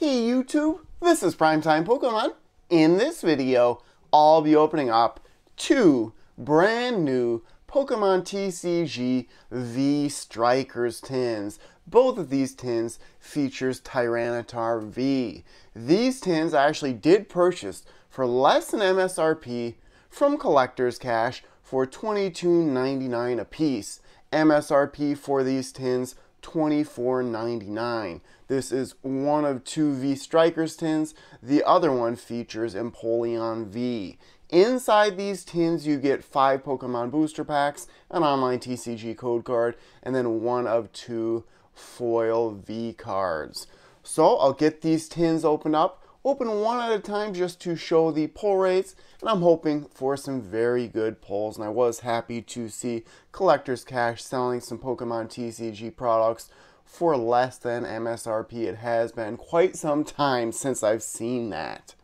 Hey YouTube, this is Primetime Pokemon. In this video, I'll be opening up two brand new Pokemon TCG V Strikers tins. Both of these tins features Tyranitar V. These tins I actually did purchase for less than MSRP from Collector's Cache for $22.99 a piece. MSRP for these tins $24.99. This is one of two V Strikers tins. The other one features Empoleon V. Inside these tins, you get five Pokemon booster packs, an online TCG code card, and then one of two foil V cards. So I'll get these tins opened up, open one at a time just to show the pull rates, and I'm hoping for some very good pulls. And I was happy to see Collector's Cache selling some Pokemon TCG products for less than MSRP. It has been quite some time since I've seen that.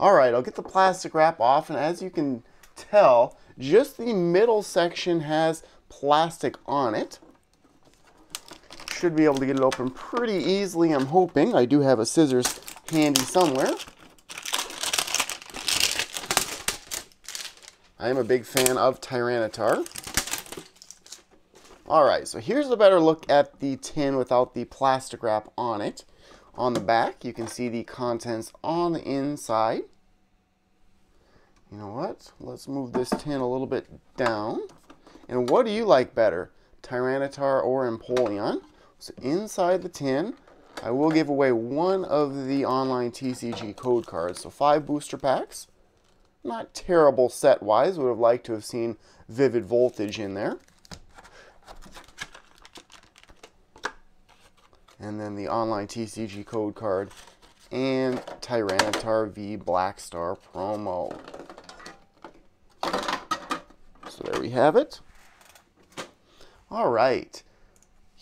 Alright, I'll get the plastic wrap off, and as you can tell, just the middle section has plastic on it. Should be able to get it open pretty easily, I'm hoping. I do have a scissors handy somewhere. I am a big fan of Tyranitar. Alright, so here's a better look at the tin without the plastic wrap on it. On the back, you can see the contents on the inside. You know what? Let's move this tin a little bit down. And what do you like better, Tyranitar or Empoleon? So inside the tin, I will give away one of the online TCG code cards. So five booster packs. Not terrible set-wise. Would have liked to have seen Vivid Voltage in there. And then the online TCG code card and Tyranitar V Black Star promo. So there we have it. All right.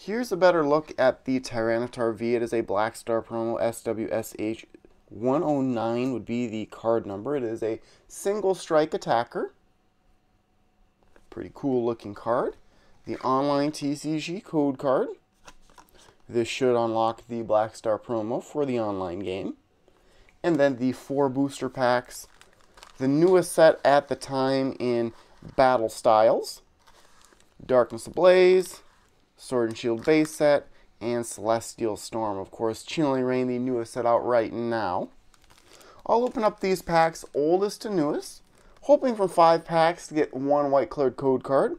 Here's a better look at the Tyranitar V. It is a Black Star promo SWSH 109 would be the card number. It is a single strike attacker. Pretty cool looking card. The online TCG code card. This should unlock the Black Star promo for the online game. And then the four booster packs. The newest set at the time in Battle Styles. Darkness Ablaze, Sword and Shield base set, and Celestial Storm. Of course, Chilling Reign, the newest set out right now. I'll open up these packs, oldest to newest, hoping for five packs to get one white cleared code card,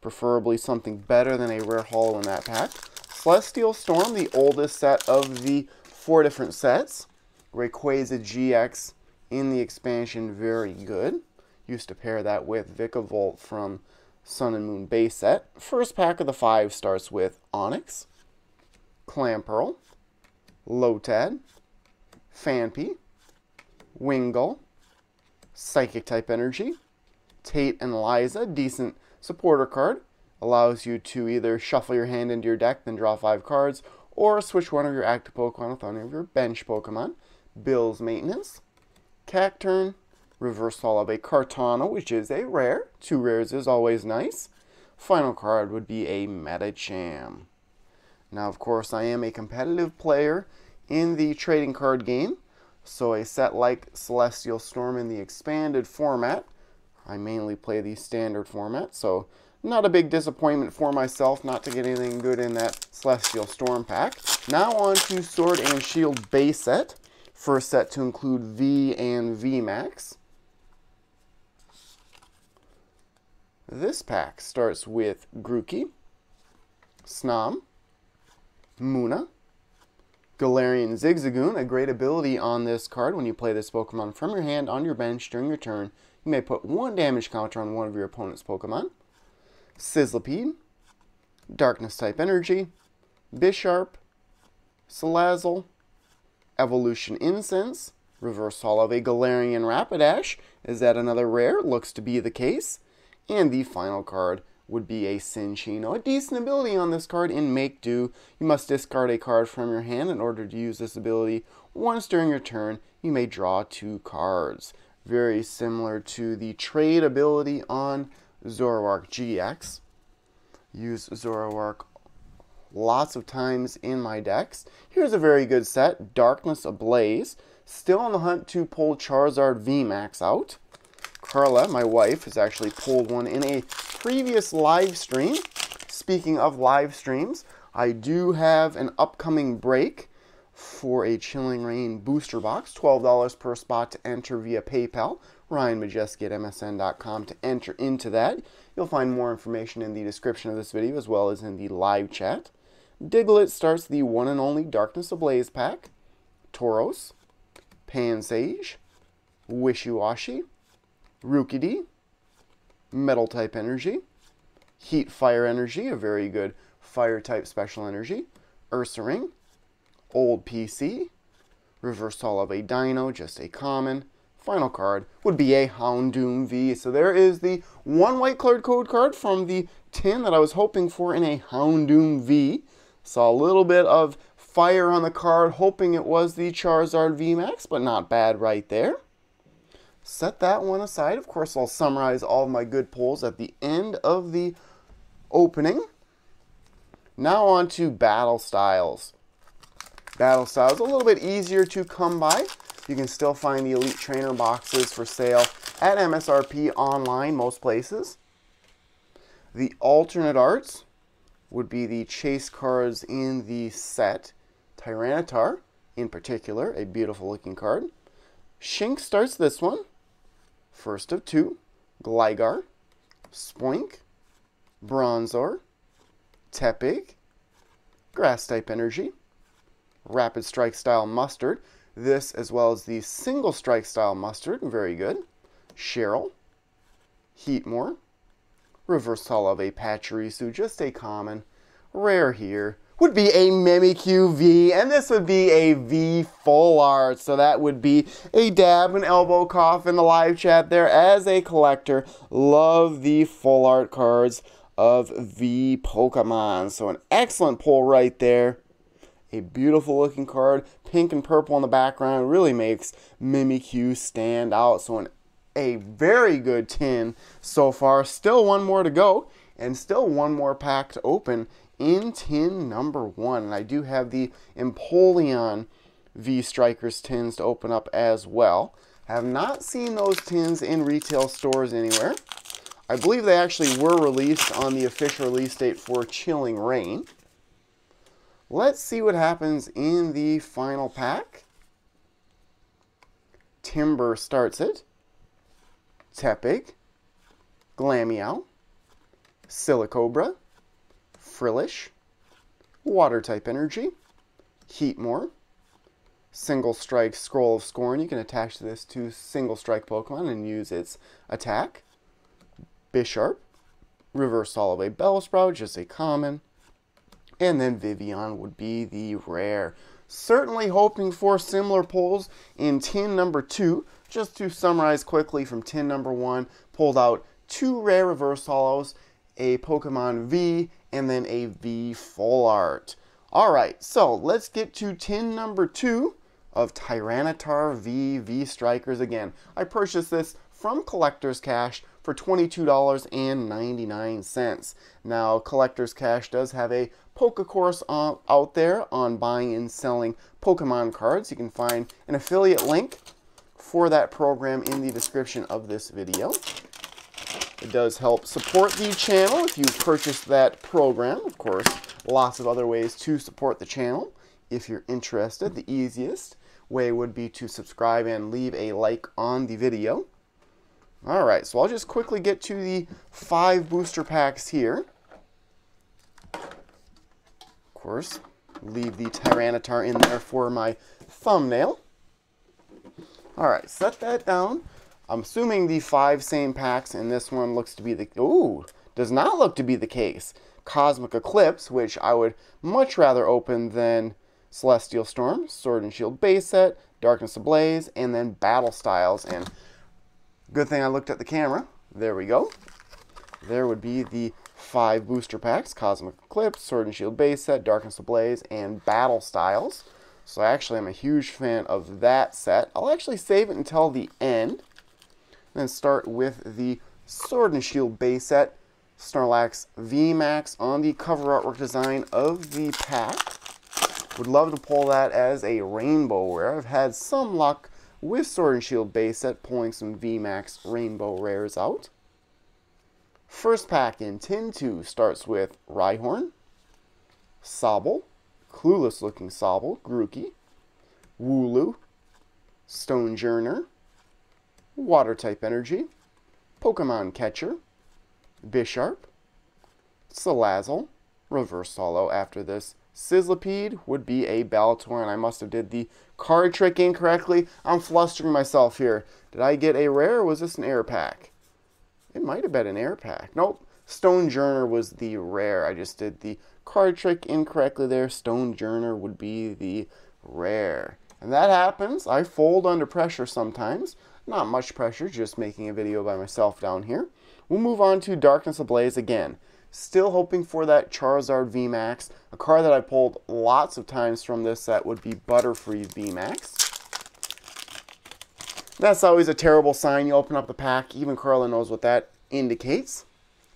preferably something better than a rare holo in that pack. Celestial Storm, the oldest set of the four different sets. Rayquaza GX in the expansion, very good. Used to pair that with Vikavolt from Sun and Moon base set. First pack of the five starts with Onix, Clamperl, Lotad, Phanpy, Wingull, Psychic type energy, Tate and Liza, decent supporter card. Allows you to either shuffle your hand into your deck, then draw five cards, or switch one of your active Pokemon with one of your bench Pokemon. Bill's Maintenance, Cacturne, Reverse Holo of a Kartana, which is a rare. Two rares is always nice. Final card would be a Medicham. Now, of course, I am a competitive player in the trading card game, so a set like Celestial Storm in the expanded format, I mainly play the standard format, so not a big disappointment for myself not to get anything good in that Celestial Storm pack. Now on to Sword and Shield base set. First set to include V and V This pack starts with Grookey, Snom, Munna, Galarian Zigzagoon, a great ability on this card. When you play this Pokemon from your hand on your bench during your turn, you may put one damage counter on one of your opponent's Pokemon. Sizzlipede, Darkness type Energy, Bisharp, Salazzle, Evolution Incense, Reverse Holo of a Galarian Rapidash. Is that another rare? Looks to be the case. And the final card would be a Cinccino. A decent ability on this card in Make Do. You must discard a card from your hand in order to use this ability. Once during your turn, you may draw two cards. Very similar to the trade ability on Zoroark GX. Use Zoroark lots of times in my decks. Here's a very good set, Darkness Ablaze. Still on the hunt to pull Charizard VMAX out. Carla, my wife, has actually pulled one in a previous live stream. Speaking of live streams, I do have an upcoming break for a Chilling Reign booster box, $12 per spot to enter via PayPal. Ryan Majeske at MSN.com to enter into that. You'll find more information in the description of this video as well as in the live chat. Diglett starts the one and only Darkness Ablaze pack. Tauros, Pansage, Wishiwashi, Rookidee, Metal type energy, Heat Fire energy, a very good fire type special energy, Ursaring, Old PC, Reverse Holo of a Deino, just a common, final card would be a Houndoom V. So there is the one white colored code card from the tin that I was hoping for in a Houndoom V. Saw a little bit of fire on the card, hoping it was the Charizard VMAX, but not bad right there. Set that one aside. Of course, I'll summarize all my good pulls at the end of the opening. Now on to Battle Styles. Battle Styles a little bit easier to come by. You can still find the Elite Trainer boxes for sale at MSRP online most places. The alternate arts would be the chase cards in the set. Tyranitar, in particular, a beautiful looking card. Shinx starts this one. First of two. Gligar, Spoink, Bronzor, Tepig, Grass type Energy, Rapid Strike style Mustard. This, as well as the single strike style mustard, very good. Cheryl, Heatmor, Reverse Holo of a Pachirisu, just a common. Rare here would be a Mimikyu V, and this would be a V full art. So that would be a dab and elbow cough in the live chat there as a collector. Love the full art cards of V Pokemon. So an excellent pull right there. A beautiful looking card, pink and purple in the background, really makes Mimikyu stand out. So an, a very good 10 so far. Still one more to go, and still one more pack to open in tin number one. And I do have the Empoleon V Strikers tins to open up as well. Have not seen those tins in retail stores anywhere. I believe they actually were released on the official release date for Chilling Reign. Let's see what happens in the final pack. Timburr starts it. Tepig. Glameow. Silicobra. Frillish. Water type energy. Heatmor. Single strike Scroll of Scorn. You can attach this to single strike Pokemon and use its attack. Bisharp. Reverse a Bellsprout, just a common and then Vivillon would be the rare. Certainly hoping for similar pulls in tin number two. Just to summarize quickly from tin number one, pulled out two rare reverse holos, a Pokemon V, and then a V full art. Alright, so let's get to tin number two of Tyranitar V V Strikers again. I purchased this from Collector's Cache for $22.99. Now, Collector's Cache does have a Pokecourse uh, out there on buying and selling Pokemon cards. You can find an affiliate link for that program in the description of this video. It does help support the channel if you purchase that program. Of course, lots of other ways to support the channel. If you're interested, the easiest way would be to subscribe and leave a like on the video. Alright, so I'll just quickly get to the five booster packs here. Of course, leave the Tyranitar in there for my thumbnail. Alright, set that down. I'm assuming the five same packs, and this one looks to be the... Ooh, does not look to be the case. Cosmic Eclipse, which I would much rather open than Celestial Storm, Sword and Shield base set, Darkness Ablaze, and then Battle Styles. And Good thing I looked at the camera. There we go. There would be the five booster packs, Cosmic Eclipse, Sword and Shield base set, Darkness Ablaze, and Battle Styles. So actually I'm a huge fan of that set. I'll actually save it until the end. Then start with the Sword and Shield base set. Snorlax VMAX on the cover artwork design of the pack. Would love to pull that as a rainbow rare. I've had some luck with Sword and Shield base set pulling some VMAX rainbow rares out. First pack in Tin 2 starts with Rhyhorn, Sobble, clueless looking Sobble, Grookey, Wooloo, Stonjourner, Water type energy, Pokemon Catcher, Bisharp, Salazzle, Reverse Holo after this. Sizzlipede would be a Bellator, and I must have did the card trick incorrectly. I'm flustering myself here. Did I get a rare or was this an air pack? It might have been an air pack. Nope. Stonjourner was the rare. I just did the card trick incorrectly there. Stonjourner would be the rare. And that happens. I fold under pressure sometimes. Not much pressure, just making a video by myself down here. We'll move on to Darkness Ablaze again. Still hoping for that Charizard VMAX. A card that I pulled lots of times from this set would be Butterfree VMAX. That's always a terrible sign. You open up the pack, even Carla knows what that indicates.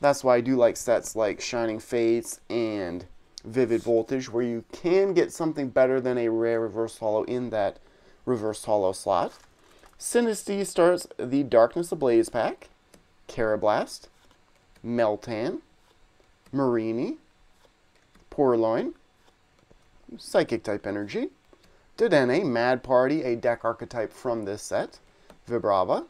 That's why I do like sets like Shining Fates and Vivid Voltage, where you can get something better than a rare reverse Holo in that reverse Holo slot. Sinistea starts the Darkness Ablaze pack, Karrablast, Meltan, Mareanie, Purrloin, Psychic type energy, Dedenne, Mad Party, a deck archetype from this set, Vibrava,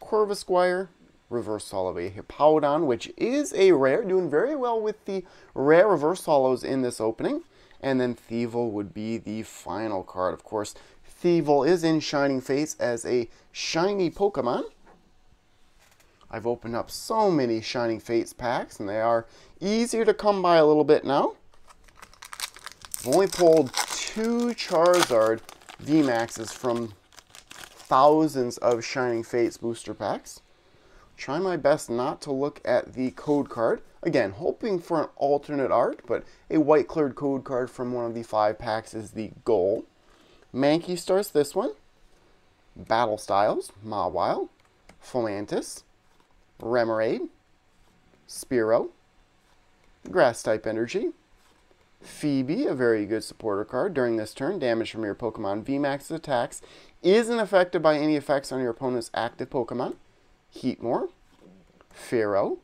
Corvisquire, Reverse Holo of a Hippowdon, which is a rare, doing very well with the rare Reverse Holos in this opening. And then Thievul would be the final card. Of course, Thievul is in Shining Fates as a shiny Pokemon. I've opened up so many Shining Fates packs, and they are easier to come by a little bit now. I've only pulled two Charizard VMAXs from thousands of Shining Fates booster packs. Try my best not to look at the code card. Again, hoping for an alternate art, but a white cleared code card from one of the five packs is the goal. Mankey starts this one. Battle Styles, Mawile, Fomantis, Remoraid, Spearow, Grass type energy, Phoebe, a very good supporter card. During this turn, damage from your Pokemon VMAX attacks isn't affected by any effects on your opponent's active Pokemon. Heatmor, Pharaoh,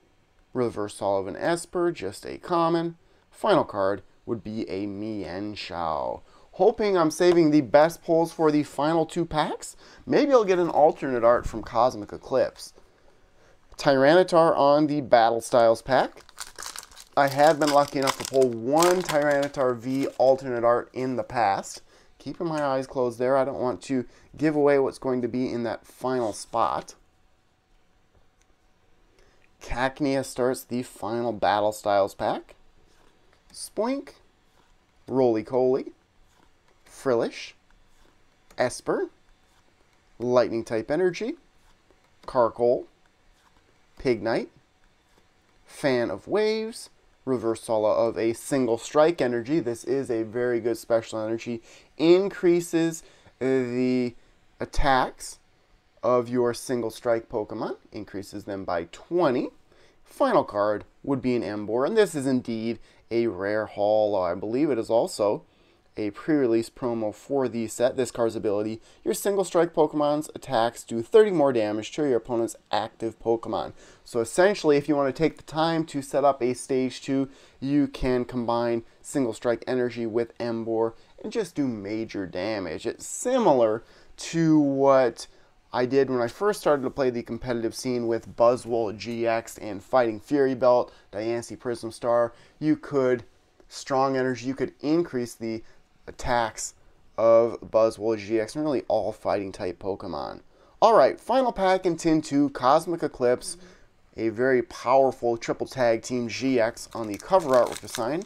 Reverse of an Espurr, just a common. Final card would be a Mienshao. Hoping I'm saving the best pulls for the final two packs. Maybe I'll get an alternate art from Cosmic Eclipse. Tyranitar on the Battle Styles pack. I have been lucky enough to pull one Tyranitar V alternate art in the past. Keeping my eyes closed there. I don't want to give away what's going to be in that final spot. Cacnea starts the final Battle Styles pack. Spoink, Rolycoly, Frillish, Espurr, Lightning type energy, Carkol, Pignite, Fan of Waves, Reverse Holo of a single strike energy. This is a very good special energy. Increases the attacks of your single strike Pokemon, increases them by 20. Final card would be an Emboar, and this is indeed a rare holo. I believe it is also a pre-release promo for the set. This card's ability, your single strike Pokemon's attacks do 30 more damage to your opponent's active Pokemon. So essentially, if you want to take the time to set up a stage 2, you can combine single strike energy with Emboar and just do major damage. It's similar to what I did when I first started to play the competitive scene with Buzzwole GX and Fighting Fury Belt, Diancie Prism Star. You could, strong energy, you could increase the attacks of Buzzwole GX and really all fighting type Pokemon. Alright, final pack in Tin 2, Cosmic Eclipse, a very powerful triple tag team GX on the cover artwork design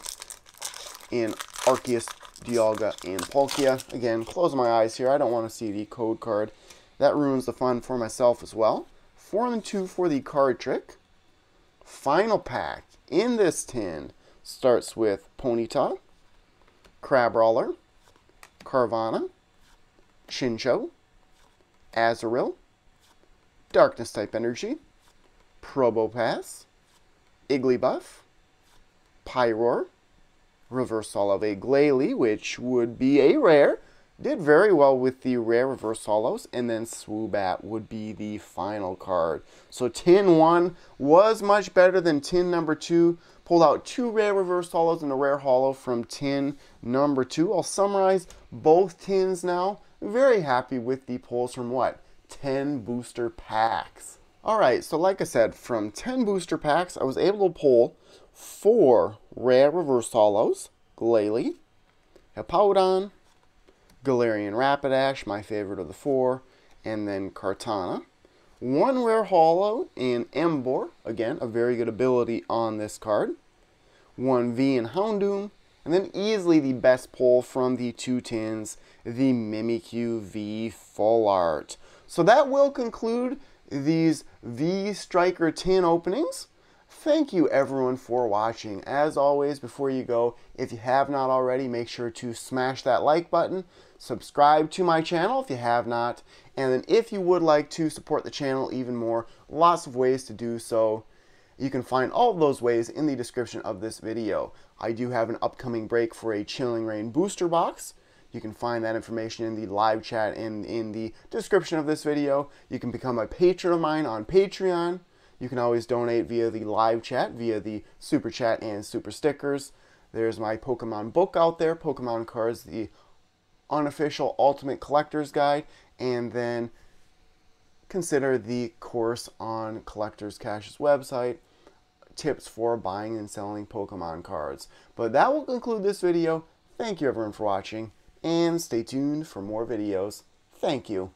in Arceus, Dialga, and Palkia. Again, close my eyes here, I don't want to see the code card. That ruins the fun for myself as well. 4 and 2 for the card trick. Final pack in this tin starts with Ponyta, Crabrawler, Carvanha, Chinchou, Azurill, Darkness type energy, Probopass, Igglybuff, Pyroar, Reverse of a Glalie, which would be a rare. Did very well with the rare reverse holos, and then Swoobat would be the final card. So tin 1 was much better than tin number 2. Pulled out two rare reverse holos and a rare holo from tin number 2. I'll summarize both tins now. Very happy with the pulls from what? 10 booster packs. Alright, so like I said, from 10 booster packs, I was able to pull four rare reverse holos, Glalie, Hippowdon, Galarian Rapidash, my favorite of the four, and then Kartana. One rare holo in Emboar, again, a very good ability on this card. One V in Houndoom, and then easily the best pull from the two tins, the Mimikyu V Full Art. So that will conclude these V Striker tin openings. Thank you everyone for watching. As always, before you go, if you have not already, make sure to smash that like button, subscribe to my channel if you have not, and then if you would like to support the channel even more, lots of ways to do so. You can find all those ways in the description of this video. I do have an upcoming break for a Chilling Reign booster box. You can find that information in the live chat and in the description of this video. You can become a patron of mine on Patreon. You can always donate via the live chat, via the super chat and super stickers. There's my Pokemon book out there, Pokemon Cards, the unofficial Ultimate Collector's Guide, and then consider the course on Collector's Cache's website, tips for buying and selling Pokemon cards. But that will conclude this video. Thank you everyone for watching, and stay tuned for more videos. Thank you.